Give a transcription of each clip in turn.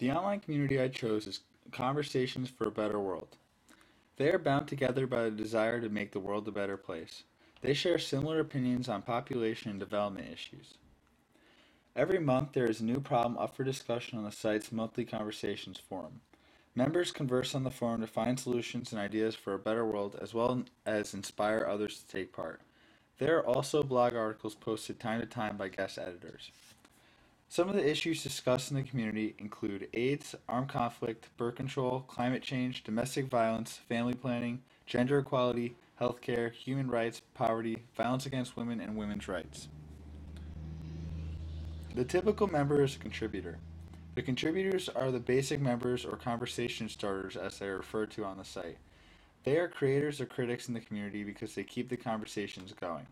The online community I chose is Conversations for a Better World. They are bound together by the desire to make the world a better place. They share similar opinions on population and development issues. Every month, there is a new problem up for discussion on the site's monthly conversations forum. Members converse on the forum to find solutions and ideas for a better world as well as inspire others to take part. There are also blog articles posted time to time by guest editors. Some of the issues discussed in the community include AIDS, armed conflict, birth control, climate change, domestic violence, family planning, gender equality, healthcare, human rights, poverty, violence against women, and women's rights. The typical member is a contributor. The contributors are the basic members or conversation starters as they are referred to on the site. They are creators or critics in the community because they keep the conversations going.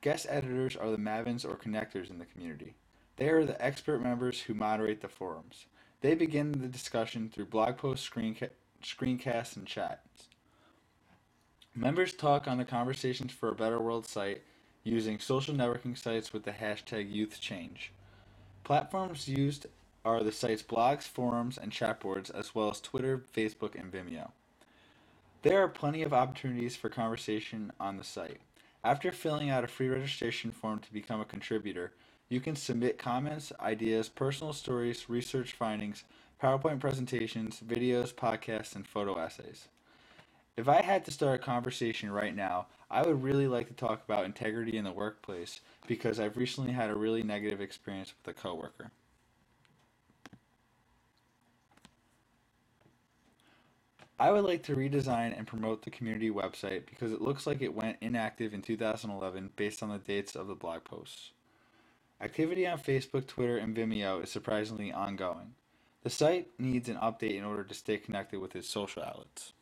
Guest editors are the mavens or connectors in the community. They are the expert members who moderate the forums. They begin the discussion through blog posts, screenca- screencasts, and chats. Members talk on the Conversations for a Better World site using social networking sites with the hashtag YouthChange. Platforms used are the site's blogs, forums, and chat boards, as well as Twitter, Facebook, and Vimeo. There are plenty of opportunities for conversation on the site. After filling out a free registration form to become a contributor, you can submit comments, ideas, personal stories, research findings, PowerPoint presentations, videos, podcasts, and photo essays. If I had to start a conversation right now, I would really like to talk about integrity in the workplace because I've recently had a really negative experience with a coworker. I would like to redesign and promote the community website because it looks like it went inactive in 2011 based on the dates of the blog posts. Activity on Facebook, Twitter, and Vimeo is surprisingly ongoing. The site needs an update in order to stay connected with its social outlets.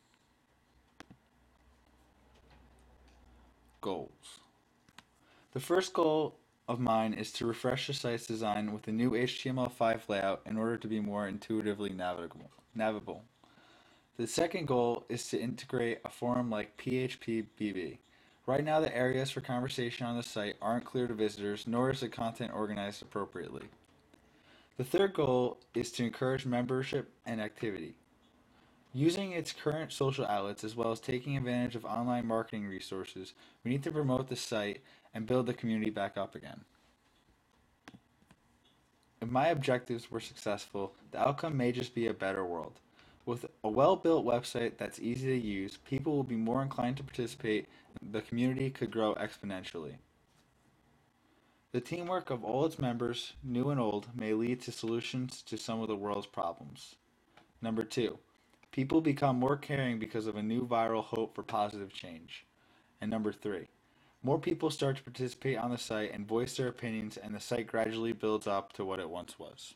Goals The first goal of mine is to refresh the site's design with a new HTML5 layout in order to be more intuitively navigable. navigable. The second goal is to integrate a forum like PHPBB. Right now, the areas for conversation on the site aren't clear to visitors, nor is the content organized appropriately. The third goal is to encourage membership and activity. Using its current social outlets as well as taking advantage of online marketing resources, we need to promote the site and build the community back up again. If my objectives were successful, the outcome may just be a better world. With a well built website that's easy to use, people will be more inclined to participate, the community could grow exponentially. The teamwork of all its members, new and old, may lead to solutions to some of the world's problems. Number two, people become more caring because of a new viral hope for positive change. And number three, more people start to participate on the site and voice their opinions, and the site gradually builds up to what it once was.